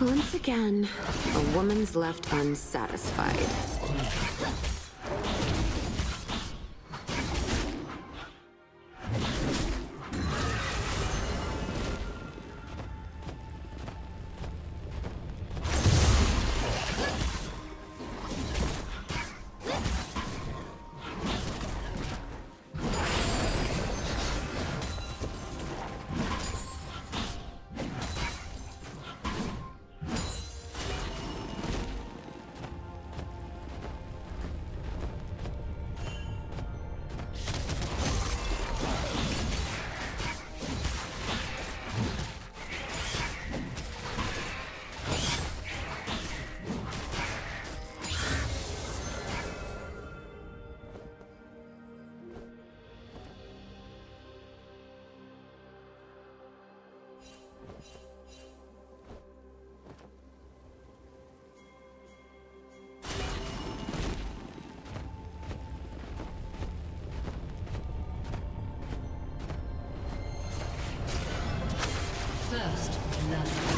Once again, a woman's left unsatisfied. First blood.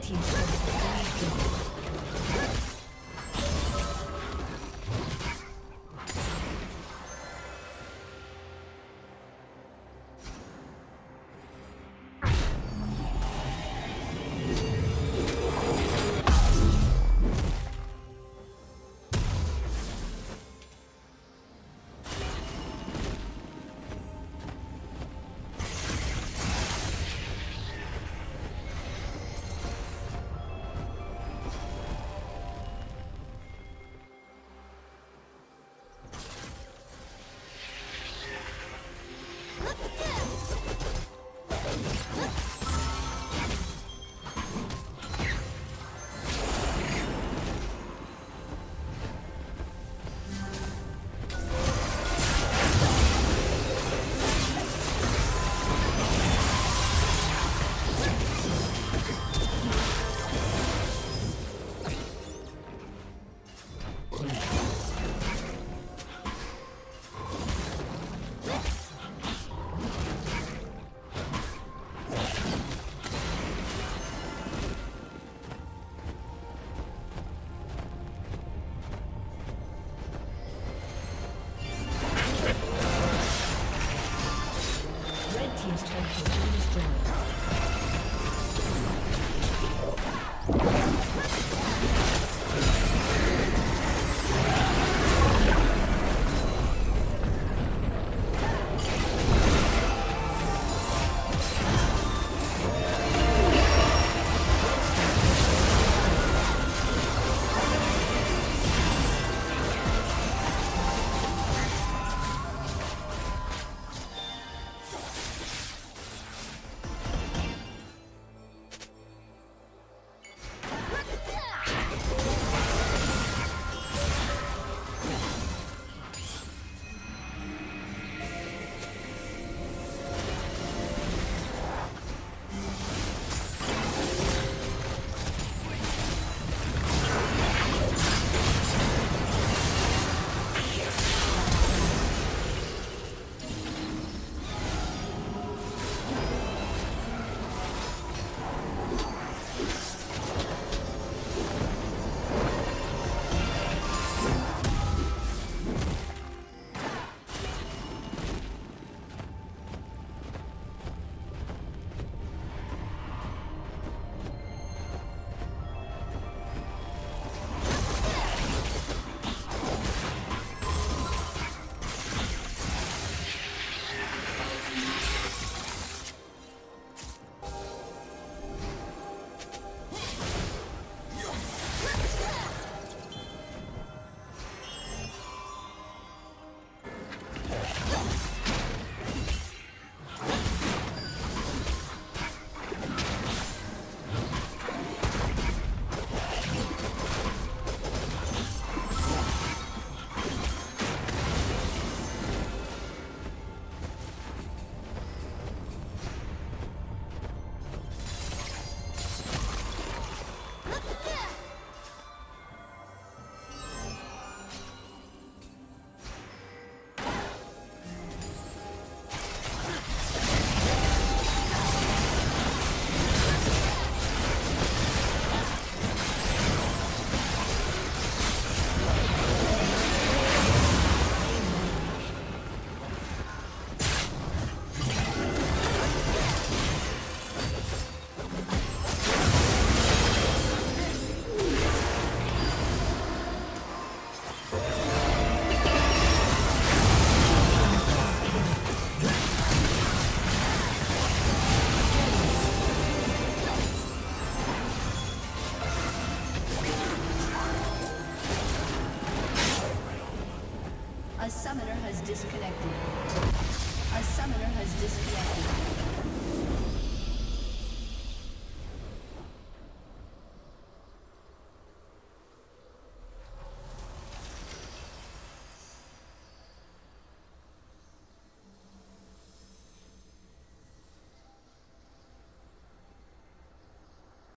听从